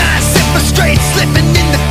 I'm a straight, slipping in the